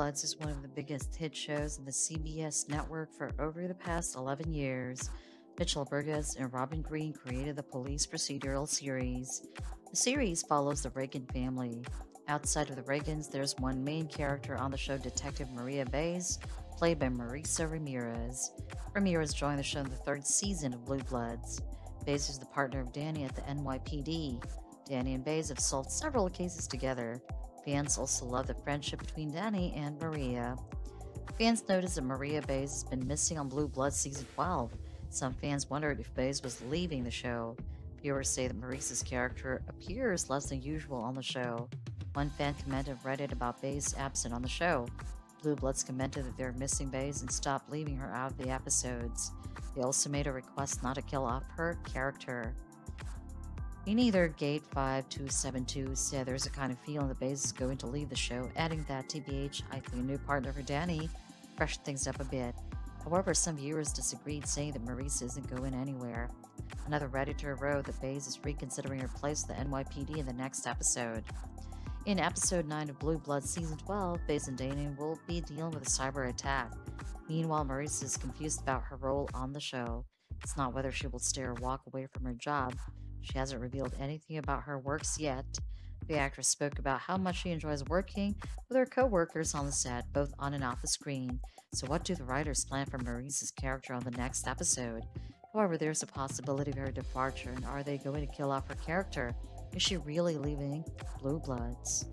Bloods is one of the biggest hit shows on the CBS network for over the past 11 years. Mitchell Burgess and Robin Green created the police procedural series. The series follows the Reagan family. Outside of the Reagans, there's one main character on the show, Detective Maria Baez, played by Marisa Ramirez. Ramirez joined the show in the third season of Blue Bloods. Baez is the partner of Danny at the NYPD. Danny and Baez have solved several cases together. Fans also love the friendship between Danny and Maria. Fans noticed that Maria Baez has been missing on Blue Bloods season 12. Some fans wondered if Baez was leaving the show. Viewers say that Marisa's character appears less than usual on the show. One fan commented Reddit about Baez absent on the show. Blue Bloods commented that they're missing Baez and stopped leaving her out of the episodes. They also made a request not to kill off her character. In either Gate 5272 said there's a kind of feeling that Baez is going to leave the show, adding that TBH, I think a new partner for Danny freshened things up a bit. However, some viewers disagreed, saying that Marisa isn't going anywhere. Another Redditor wrote that Baez is reconsidering her place at the NYPD in the next episode. In episode 9 of Blue Blood Season 12, Baez and Danny will be dealing with a cyber attack. Meanwhile, Marisa is confused about her role on the show. It's not whether she will stay or walk away from her job, she hasn't revealed anything about her works yet. The actress spoke about how much she enjoys working with her co workers on the set, both on and off the screen. So, what do the writers plan for Marisa's character on the next episode? However, there's a possibility of her departure, and are they going to kill off her character? Is she really leaving Blue Bloods?